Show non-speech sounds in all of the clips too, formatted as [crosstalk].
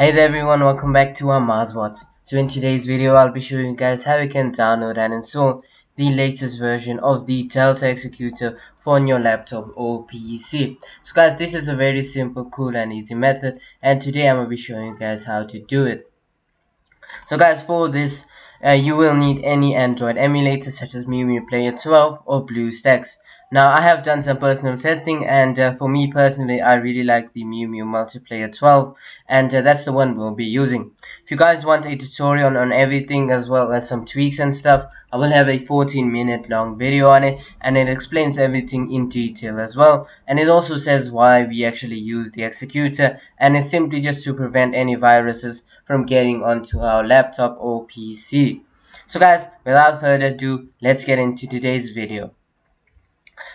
Hey there everyone, welcome back to Amaazbots. So in today's video I'll be showing you guys how you can download and install the latest version of the Delta executor for on your laptop or PC. So guys this is a very simple, cool and easy method and today I'm going to be showing you guys how to do it. So guys for this uh, you will need any Android emulator such as MuMu Player 12 or BlueStacks. Now I have done some personal testing and uh, for me personally I really like the MuMu Multiplayer 12 and uh, that's the one we'll be using. If you guys want a tutorial on, everything as well as some tweaks and stuff I will have a 14 minute long video on it and it explains everything in detail as well and it also says why we actually use the executor and it's simply just to prevent any viruses from getting onto our laptop or PC. So guys without further ado let's get into today's video.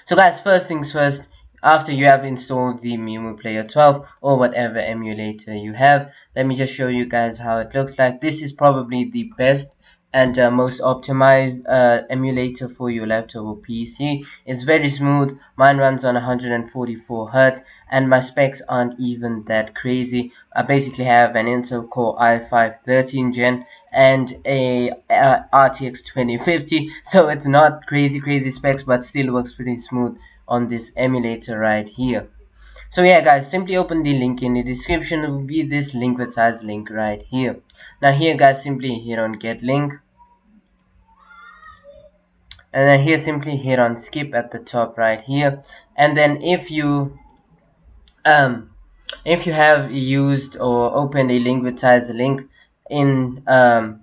So guys, first things first, after you have installed the MuMu Player 12 or whatever emulator you have, let me just show you guys how it looks like. This is probably the best and uh, most optimized uh, emulator for your laptop or PC. It's very smooth. Mine runs on 144 Hz and my specs aren't even that crazy. I basically have an Intel Core i5 13 Gen and a, a RTX 2050 so it's not crazy crazy specs but still works pretty smooth on this emulator right here. So yeah guys, simply open the link in the description. It will be this link with size link right here. Now here guys, simply hit on get link and then here simply hit on skip at the top right here. And then if you um if you have used or opened a size link in um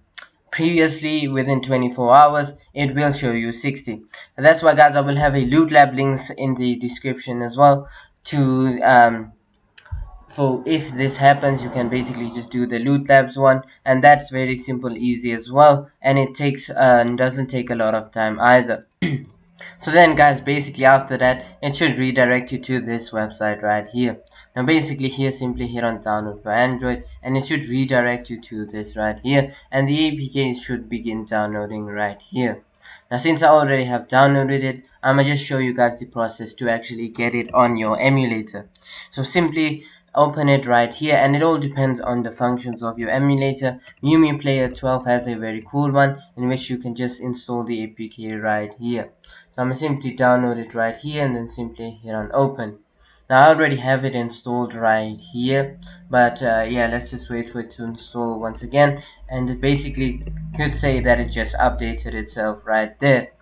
previously within 24 hours it will show you 60 and that's why guys i will have a loot lab links in the description as well to um for if this happens you can basically just do the loot labs one and that's very simple easy as well and it takes uh, doesn't take a lot of time either. [clears throat] So then guys basically after that it should redirect you to this website right here. Now basically here simply hit on download for android and it should redirect you to this right here and the apk should begin downloading right here. Now since i already have downloaded it i'm gonna just show you guys the process to actually get it on your emulator. So simply open it right here and it all depends on the functions of your emulator. MuMu Player 12 has a very cool one in which you can just install the APK right here. So I'm simply download it right here and then simply hit on open. Now I already have it installed right here but uh, yeah let's just wait for it to install once again. And it basically could say that it just updated itself right there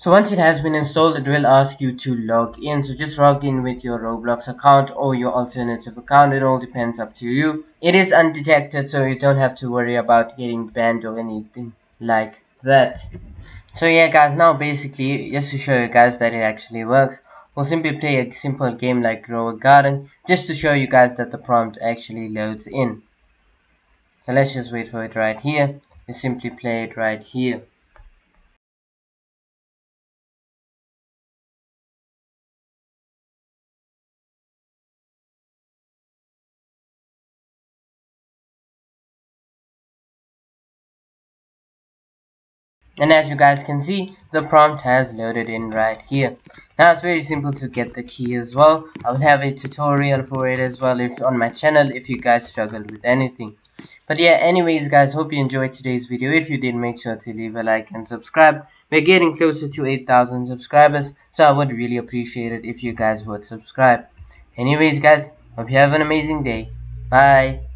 so once it has been installed, it will ask you to log in. So just log in with your Roblox account or your alternative account. It all depends up to you. It is undetected, so you don't have to worry about getting banned or anything like that. So yeah guys, now basically, just to show you guys that it actually works, we'll simply play a simple game like Grow a Garden, just to show you guys that the prompt actually loads in. So let's just wait for it right here. You simply play it right here. And as you guys can see the prompt has loaded in right here. Now it's very simple to get the key as well. I will have a tutorial for it as well if on my channel if you guys struggle with anything. But yeah anyways guys hope you enjoyed today's video. If you did make sure to leave a like and subscribe. We're getting closer to 8000 subscribers so i would really appreciate it if you guys would subscribe. Anyways guys hope you have an amazing day. Bye